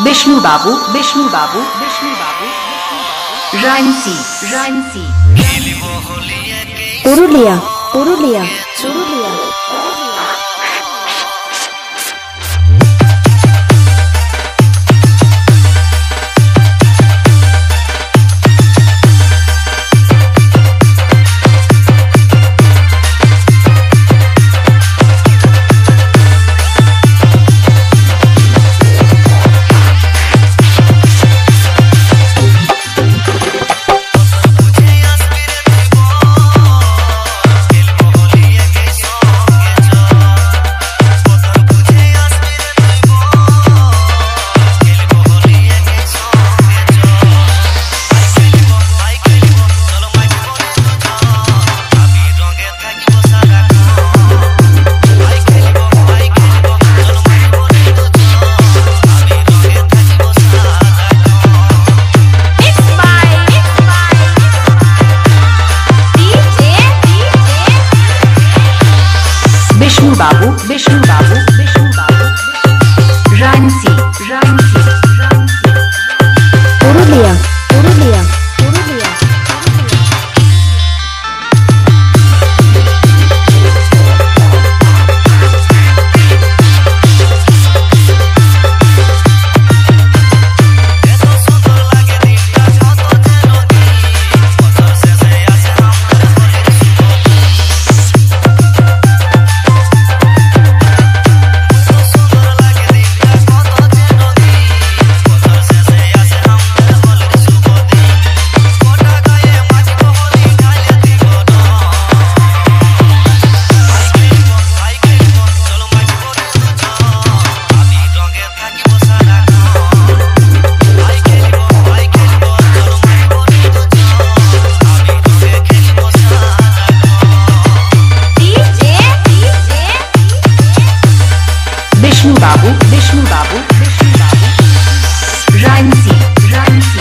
Vishnu Babu Vishnu Babu Vishnu Babu Purulia Purulia Babu Vishnu Babu Babu Vishnu Babu রাইমসি রাইমসি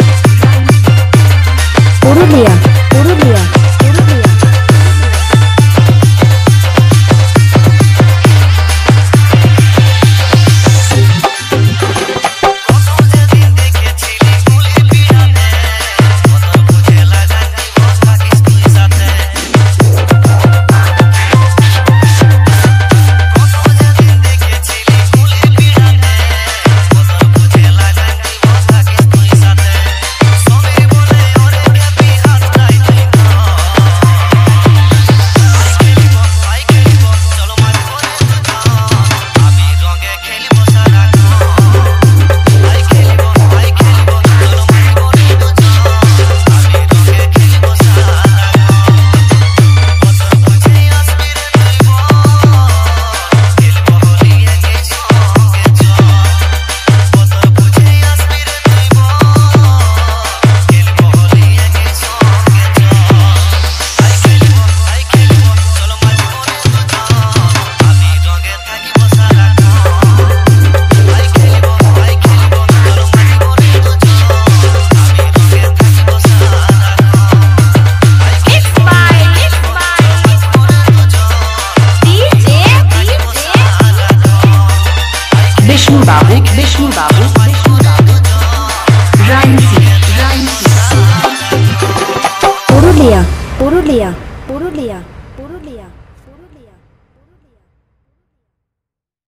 রাইমসি Purulia Purulia